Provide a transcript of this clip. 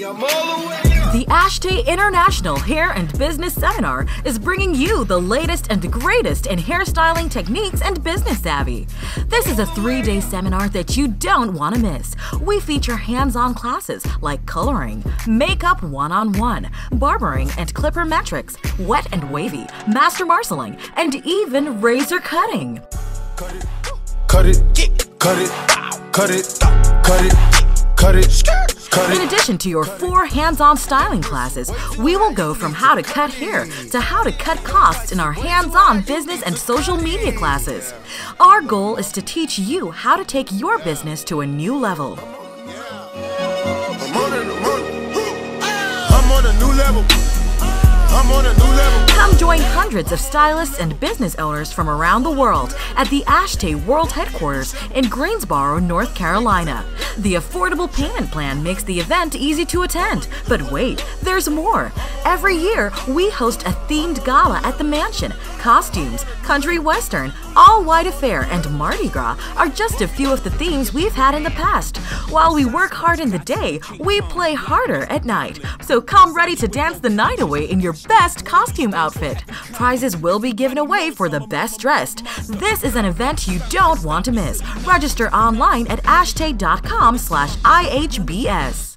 The Ashtae International Hair and Business Seminar is bringing you the latest and greatest in hairstyling techniques and business savvy. This is a three day seminar that you don't want to miss. We feature hands on classes like coloring, makeup one on one, barbering and clipper metrics, wet and wavy, master marcelling, and even razor cutting. Cut it, cut it, cut it, cut it, cut it, cut it. In addition to your four hands on styling classes, we will go from how to cut hair to how to cut costs in our hands on business and social media classes. Our goal is to teach you how to take your business to a new level. I'm on a, I'm on a new level. I'm on a new level. Come join hundreds of stylists and business owners from around the world at the Ashtae World Headquarters in Greensboro, North Carolina. The affordable payment plan makes the event easy to attend. But wait, there's more. Every year, we host a themed gala at the mansion. Costumes, country western, all white affair, and Mardi Gras are just a few of the themes we've had in the past. While we work hard in the day, we play harder at night. So come ready to dance the night away in your best costume outfit. Prizes will be given away for the best dressed. This is an event you don't want to miss. Register online at ashtae.com slash IHBS.